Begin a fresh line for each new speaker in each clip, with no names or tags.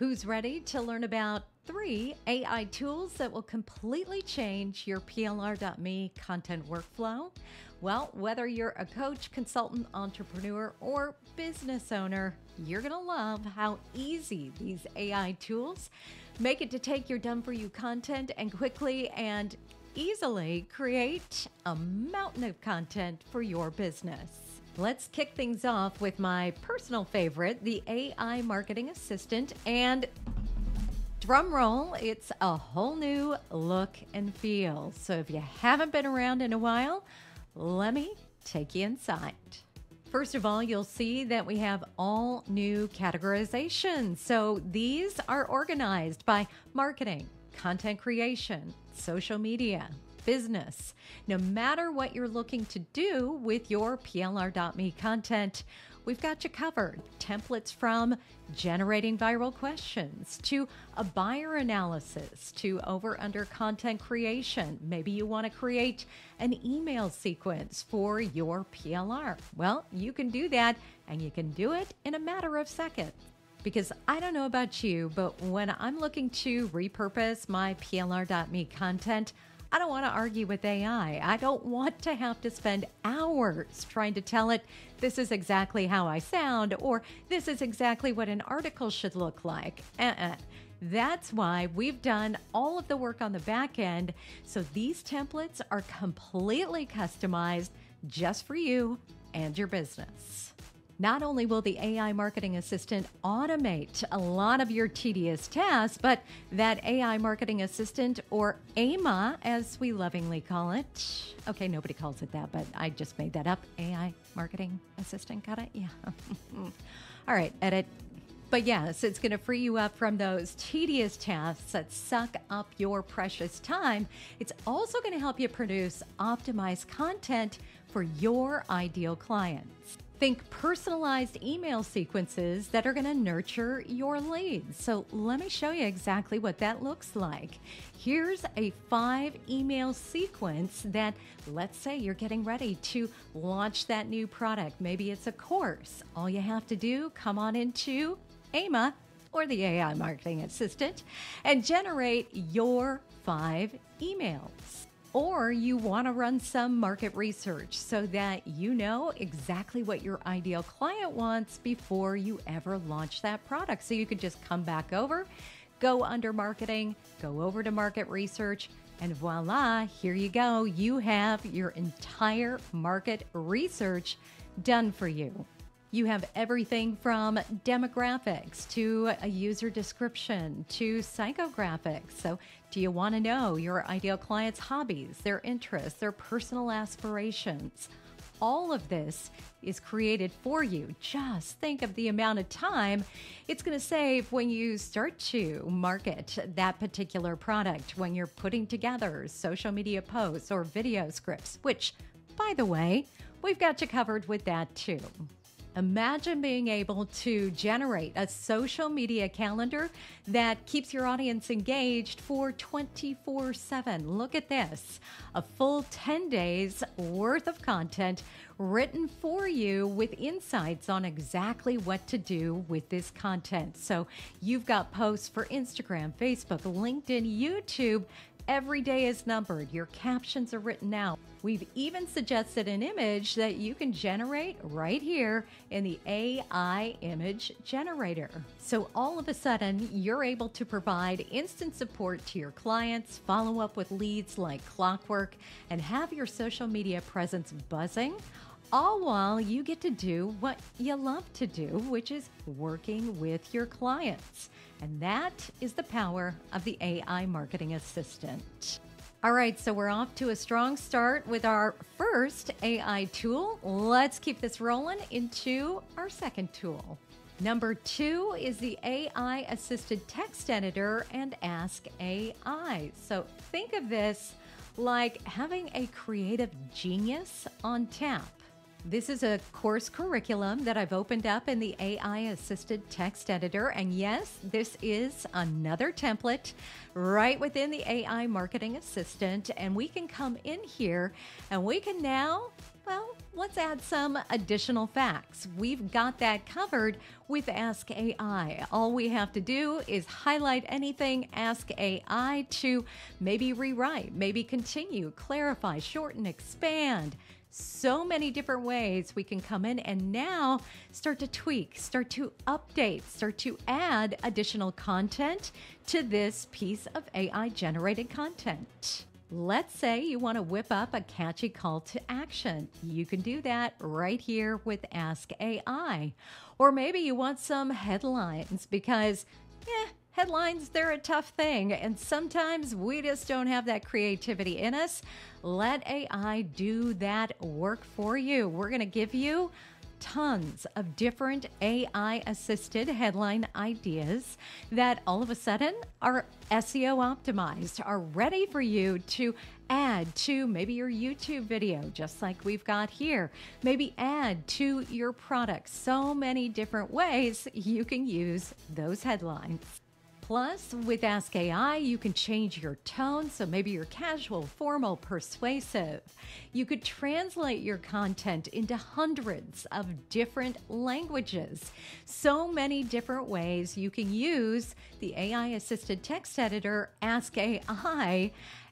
Who's ready to learn about three AI tools that will completely change your PLR.me content workflow? Well, whether you're a coach, consultant, entrepreneur, or business owner, you're going to love how easy these AI tools make it to take your done for you content and quickly and easily create a mountain of content for your business. Let's kick things off with my personal favorite, the AI Marketing Assistant. And drum roll, it's a whole new look and feel. So if you haven't been around in a while, let me take you inside. First of all, you'll see that we have all new categorizations. So these are organized by marketing, content creation, social media, business. No matter what you're looking to do with your PLR.me content, we've got you covered. Templates from generating viral questions to a buyer analysis to over under content creation. Maybe you want to create an email sequence for your PLR. Well, you can do that and you can do it in a matter of seconds. Because I don't know about you, but when I'm looking to repurpose my PLR.me content, I don't want to argue with AI. I don't want to have to spend hours trying to tell it this is exactly how I sound or this is exactly what an article should look like. Uh-uh. That's why we've done all of the work on the back end. So these templates are completely customized just for you and your business. Not only will the AI marketing assistant automate a lot of your tedious tasks, but that AI marketing assistant, or AMA as we lovingly call it, okay, nobody calls it that, but I just made that up. AI marketing assistant, got it? Yeah. All right, edit. But yes, it's going to free you up from those tedious tasks that suck up your precious time. It's also going to help you produce optimized content for your ideal clients. Think personalized email sequences that are going to nurture your leads. So, let me show you exactly what that looks like. Here's a five email sequence that, let's say, you're getting ready to launch that new product. Maybe it's a course. All you have to do, come on into AMA or the AI marketing assistant and generate your five emails or you want to run some market research so that you know exactly what your ideal client wants before you ever launch that product. So you could just come back over, go under marketing, go over to market research, and voila, here you go. You have your entire market research done for you. You have everything from demographics to a user description to psychographics. So, do you want to know your ideal client's hobbies, their interests, their personal aspirations? All of this is created for you. Just think of the amount of time it's going to save when you start to market that particular product, when you're putting together social media posts or video scripts, which, by the way, we've got you covered with that too. Imagine being able to generate a social media calendar that keeps your audience engaged for 24 7. Look at this a full 10 days worth of content written for you with insights on exactly what to do with this content. So you've got posts for Instagram, Facebook, LinkedIn, YouTube. Every day is numbered. Your captions are written out. We've even suggested an image that you can generate right here in the AI image generator. So all of a sudden, you're able to provide instant support to your clients, follow up with leads like clockwork, and have your social media presence buzzing all while you get to do what you love to do, which is working with your clients. And that is the power of the AI marketing assistant. All right, so we're off to a strong start with our first AI tool. Let's keep this rolling into our second tool. Number two is the AI assisted text editor and Ask AI. So think of this like having a creative genius on tap. This is a course curriculum that I've opened up in the AI assisted text editor. And yes, this is another template right within the AI marketing assistant. And we can come in here and we can now Well, let's add some additional facts. We've got that covered with Ask AI. All we have to do is highlight anything, ask AI to maybe rewrite, maybe continue, clarify, shorten, expand so many different ways we can come in and now start to tweak, start to update, start to add additional content to this piece of AI generated content. Let's say you want to whip up a catchy call to action. You can do that right here with Ask AI. Or maybe you want some headlines because, eh, headlines, they're a tough thing. And sometimes we just don't have that creativity in us. Let AI do that work for you. We're going to give you tons of different AI assisted headline ideas that all of a sudden are SEO optimized, are ready for you to add to maybe your YouTube video, just like we've got here. Maybe add to your product. So many different ways you can use those headlines. Plus, with Ask AI, you can change your tone, so maybe you're casual, formal, persuasive. You could translate your content into hundreds of different languages. So many different ways you can use the AI assisted text editor, Ask AI,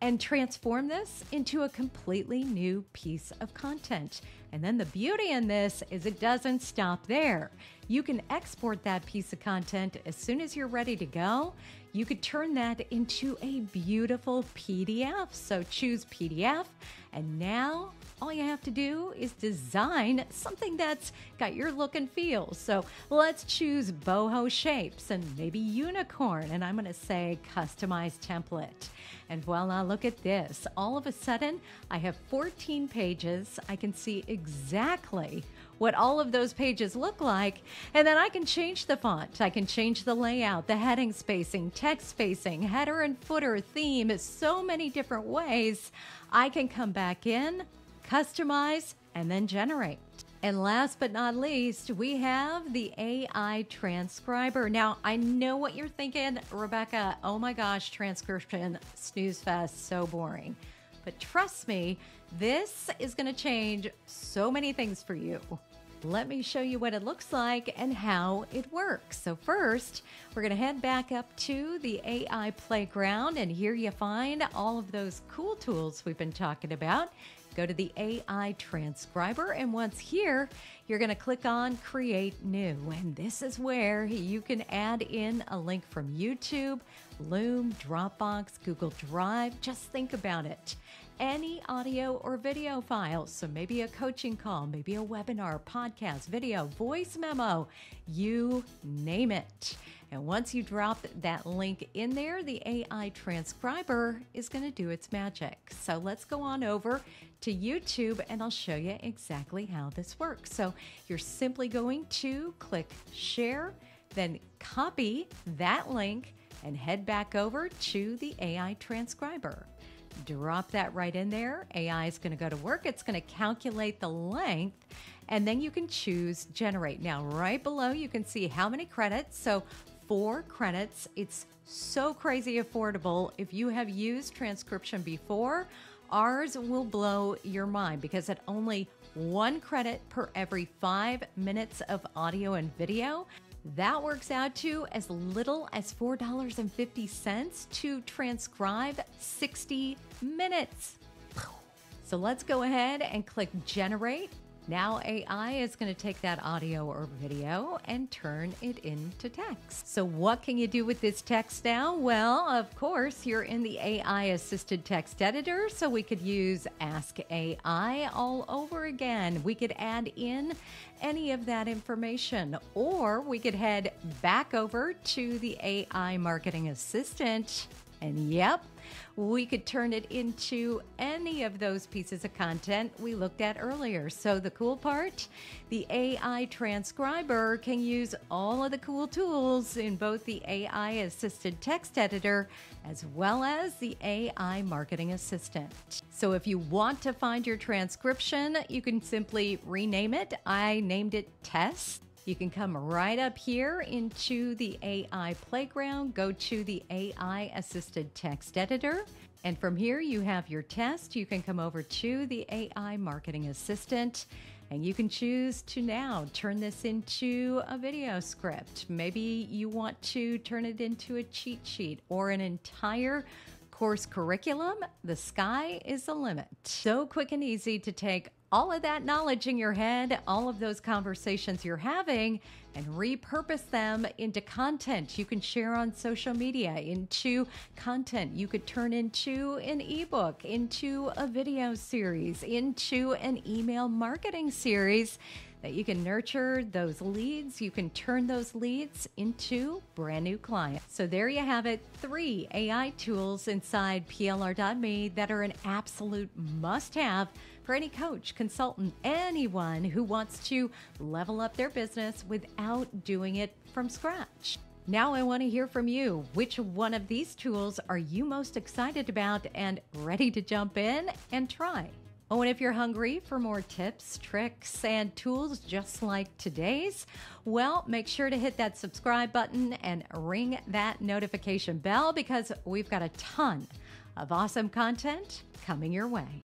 and transform this into a completely new piece of content. And then the beauty in this is it doesn't stop there. You can export that piece of content as soon as you're ready to go. You could turn that into a beautiful PDF. So choose PDF, and now all you have to do is design something that's got your look and feel. So let's choose boho shapes and maybe unicorn. And I'm going to say customize template. And voila, look at this. All of a sudden, I have 14 pages. I can see exactly what all of those pages look like. And then I can change the font. I can change the layout, the heading spacing, text spacing, header and footer, theme, so many different ways. I can come back in, customize, and then generate. And last but not least, we have the AI transcriber. Now, I know what you're thinking, Rebecca. Oh my gosh, transcription, snooze fest, so boring. But trust me, this is going to change so many things for you. Let me show you what it looks like and how it works. So first, we're going to head back up to the AI playground and here you find all of those cool tools we've been talking about. Go to the AI transcriber and once here, you're going to click on create new. And this is where you can add in a link from YouTube, Loom, Dropbox, Google Drive. Just think about it any audio or video files. So maybe a coaching call, maybe a webinar, podcast, video, voice memo, you name it. And once you drop that link in there, the AI transcriber is going to do its magic. So let's go on over to YouTube and I'll show you exactly how this works. So you're simply going to click share, then copy that link and head back over to the AI transcriber. Drop that right in there. AI is going to go to work. It's going to calculate the length and then you can choose generate. Now, right below, you can see how many credits. So, four credits. It's so crazy affordable. If you have used transcription before, ours will blow your mind because at only one credit per every five minutes of audio and video. That works out to as little as $4.50 to transcribe 60 minutes. So let's go ahead and click generate. Now AI is going to take that audio or video and turn it into text. So what can you do with this text now? Well, of course, you're in the AI assisted text editor, so we could use Ask AI all over again. We could add in any of that information, or we could head back over to the AI marketing assistant and yep, we could turn it into any of those pieces of content we looked at earlier. So, the cool part the AI transcriber can use all of the cool tools in both the AI assisted text editor as well as the AI marketing assistant. So, if you want to find your transcription, you can simply rename it. I named it Test You can come right up here into the AI playground, go to the AI assisted text editor. And from here, you have your test. You can come over to the AI marketing assistant and you can choose to now turn this into a video script. Maybe you want to turn it into a cheat sheet or an entire course curriculum. The sky is the limit. So quick and easy to take all of that knowledge in your head, all of those conversations you're having, and repurpose them into content you can share on social media, into content you could turn into an ebook, into a video series, into an email marketing series that you can nurture those leads. You can turn those leads into brand new clients. So there you have it three AI tools inside PLR.me that are an absolute must have for any coach, consultant, anyone who wants to level up their business without doing it from scratch. Now, I want to hear from you. Which one of these tools are you most excited about and ready to jump in and try? Oh, and if you're hungry for more tips, tricks, and tools just like today's, well, make sure to hit that subscribe button and ring that notification bell because we've got a ton of awesome content coming your way.